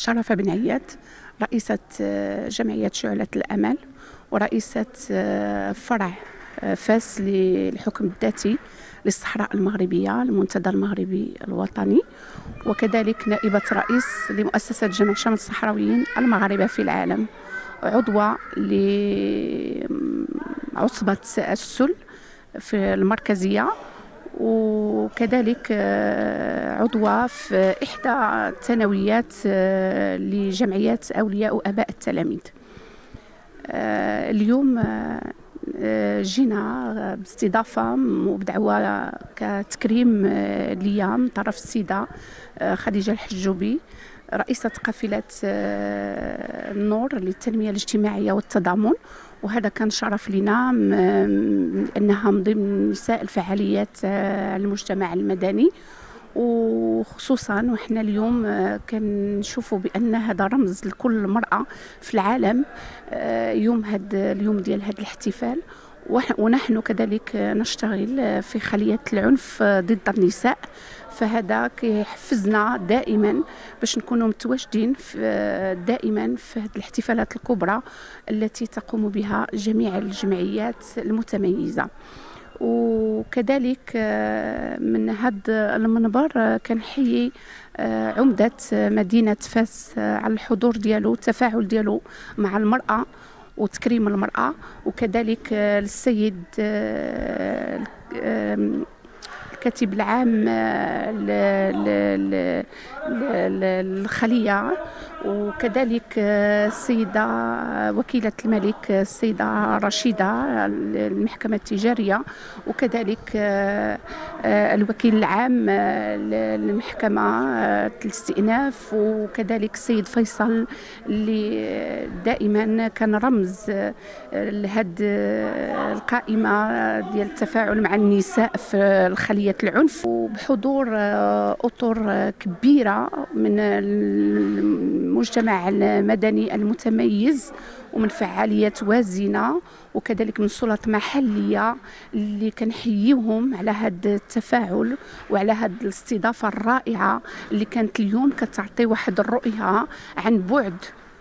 شرف بن عياد رئيسة جمعية شعلة الأمل ورئيسة فرع فاس للحكم الذاتي للصحراء المغربية المنتدى المغربي الوطني وكذلك نائبة رئيس لمؤسسة جمع شمل الصحراويين المغاربة في العالم عضوة لعصبة السل في المركزية. وكذلك آه، عضوة في إحدى الثانويات آه، لجمعيات أولياء وأباء التلاميذ. آه، اليوم جينا باستضافة وبدعوة كتكريم ليا من طرف السيدة خديجة الحجوبي. رئيسة قافلة النور للتنمية الاجتماعية والتضامن. وهذا كان شرف لنا إنها من ضمن نساء الفعاليات آه، المجتمع المدني. وخصوصا وحنا اليوم آه، كنشوفوا بأن هذا رمز لكل مرأة في العالم آه، يوم هذا اليوم ديال هذا الاحتفال. ونحن كذلك نشتغل في خلية العنف ضد النساء. فهذا كيحفزنا دائما باش نكونوا متواجدين دائما في الاحتفالات الكبرى التي تقوم بها جميع الجمعيات المتميزة. وكذلك آه، من هذا المنبر كنحيي آه، عمدة مدينة فاس آه، على الحضور ديالو التفاعل ديالو مع المرأة. وتكريم المرأة وكذلك السيد الكاتب العام للخلية وكذلك السيدة وكيلة الملك السيدة رشيدة المحكمة التجارية. وكذلك الوكيل العام للمحكمة الاستئناف وكذلك السيد فيصل اللي دائما كان رمز لهذه القائمة ديال التفاعل مع النساء في الخلية. العنف وبحضور أطر كبيرة من المجتمع المدني المتميز ومن فعاليات وازنة وكذلك من سلطات محلية اللي كنحييهم على هذا التفاعل وعلى هذه الاستضافة الرائعة اللي كانت اليوم كتعطي واحد الرؤية عن بعد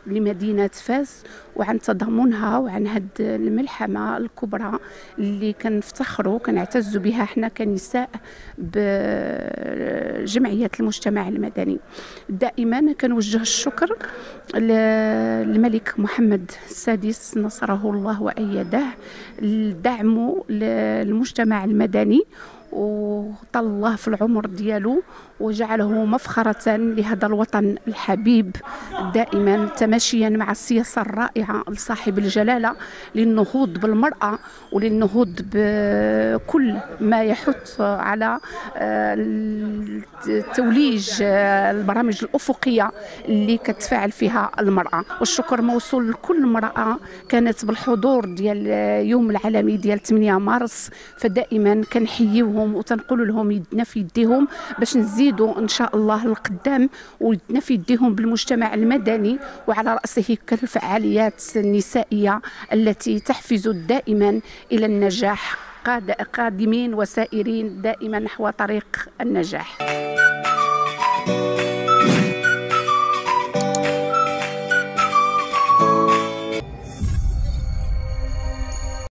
لمدينة فاس وعن تضامنها وعن هاد الملحمة الكبرى اللي كنفتخروا كنعتزوا بها إحنا كنساء بجمعية المجتمع المدني. دائما كنوجه الشكر للملك محمد السادس نصره الله وأيده لدعمه للمجتمع المدني وطال الله في العمر ديالو وجعله مفخرة لهذا الوطن الحبيب دائما تماشيا مع السياسة الرائعة لصاحب الجلالة للنهوض بالمرأة وللنهوض بكل ما يحث على آه، توليج آه، البرامج الأفقية اللي كتفاعل فيها المرأة. والشكر موصول لكل امرأة كانت بالحضور ديال يوم العالمي ديال 8 مارس فدائما كنحييوهم وتنقول لهم يدنا في يديهم باش نزيد يزيدوا إن شاء الله القدام ويدنا في يديهم بالمجتمع المدني وعلى رأسه كالفعاليات النسائية التي تحفز دائما إلى النجاح. قادمين وسائرين دائما نحو طريق النجاح.